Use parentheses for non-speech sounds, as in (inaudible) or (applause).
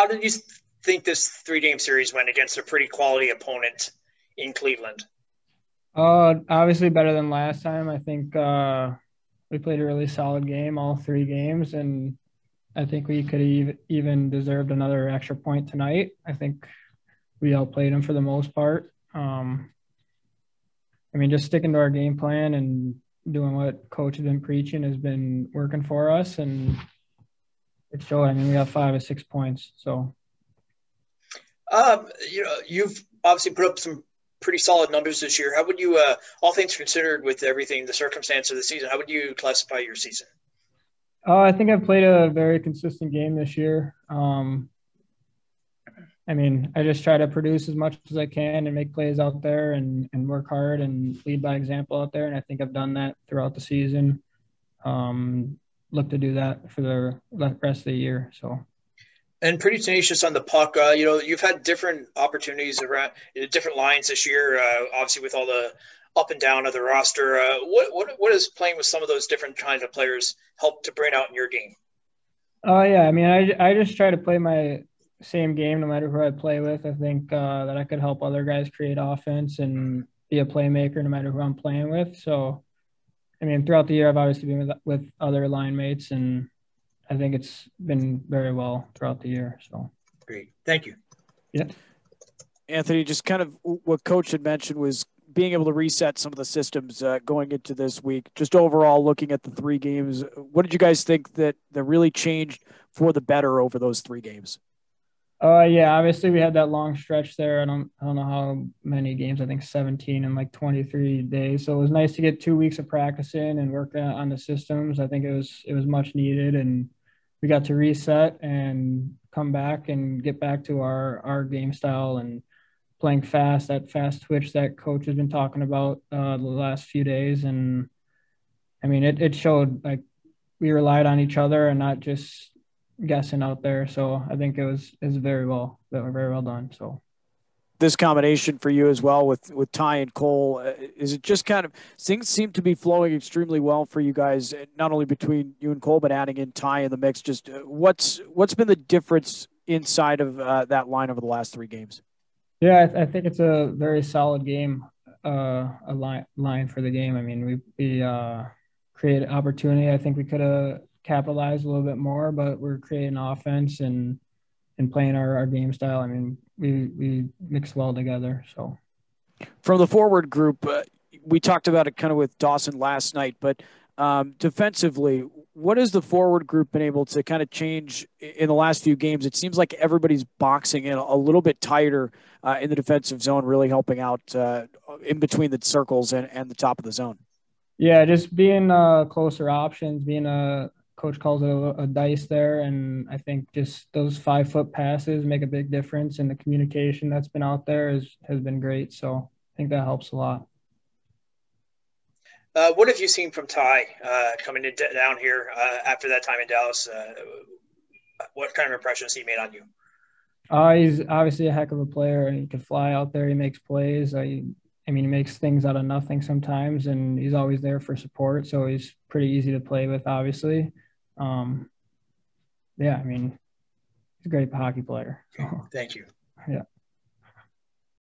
how did you think this three game series went against a pretty quality opponent in Cleveland? Uh, obviously better than last time. I think uh, we played a really solid game all three games, and I think we could have even deserved another extra point tonight. I think we outplayed them for the most part. Um, I mean, just sticking to our game plan and doing what coach has been preaching has been working for us, and it showed. I mean, we got five or six points. So, um, you know, you've obviously put up some pretty solid numbers this year. How would you, uh, all things considered, with everything, the circumstance of the season, how would you classify your season? Uh, I think I've played a very consistent game this year. Um, I mean, I just try to produce as much as I can and make plays out there and, and work hard and lead by example out there. And I think I've done that throughout the season. Um, look to do that for the rest of the year. So and pretty tenacious on the puck. Uh, you know, you've had different opportunities around different lines this year. Uh, obviously, with all the up and down of the roster, uh, what what what is playing with some of those different kinds of players help to bring out in your game? Oh yeah, I mean, I I just try to play my same game no matter who I play with. I think uh, that I could help other guys create offense and be a playmaker no matter who I'm playing with. So, I mean, throughout the year, I've obviously been with with other line mates and I think it's been very well throughout the year. So great. Thank you. Yeah. Anthony, just kind of what coach had mentioned was being able to reset some of the systems uh, going into this week. Just overall looking at the three games, what did you guys think that that really changed for the better over those three games? Uh, yeah, obviously we had that long stretch there. I don't, I don't know how many games. I think 17 in like 23 days. So it was nice to get two weeks of practice in and work on the systems. I think it was, it was much needed, and we got to reset and come back and get back to our our game style and playing fast. That fast twitch that coach has been talking about uh, the last few days, and I mean it, it showed like we relied on each other and not just guessing out there. So I think it was is very well very well done. So this combination for you as well with with Ty and Cole? Uh, is it just kind of things seem to be flowing extremely well for you guys, uh, not only between you and Cole, but adding in Ty in the mix? Just uh, what's what's been the difference inside of uh, that line over the last three games? Yeah, I, th- I think it's a very solid game, uh, a line line for the game. I mean, we we uh, created opportunity. I think we could have capitalized a little bit more, but we're creating offense and and playing our, our game style. I mean, we we mix well together. So, from the forward group, uh, we talked about it kind of with Dawson last night, but um, defensively, what has the forward group been able to kind of change in the last few games? It seems like everybody's boxing in a little bit tighter uh, in the defensive zone, really helping out uh, in between the circles and, and the top of the zone. Yeah, just being uh, closer options, being a coach calls it a, a, dice there. And I think just those five foot passes make a big difference. And the communication that's been out there is, has been great. So I think that helps a lot. Uh, what have you seen from Ty uh, coming in, down here uh, after that time in Dallas? Uh, what kind of impression has he made on you? Uh, he's obviously a heck of a player, and he can fly out there. He makes plays. I, I mean, he makes things out of nothing sometimes, and he's always there for support. So he's pretty easy to play with, obviously. Um, yeah, I mean, he's a great hockey player. So. Thank you. (laughs) Yeah.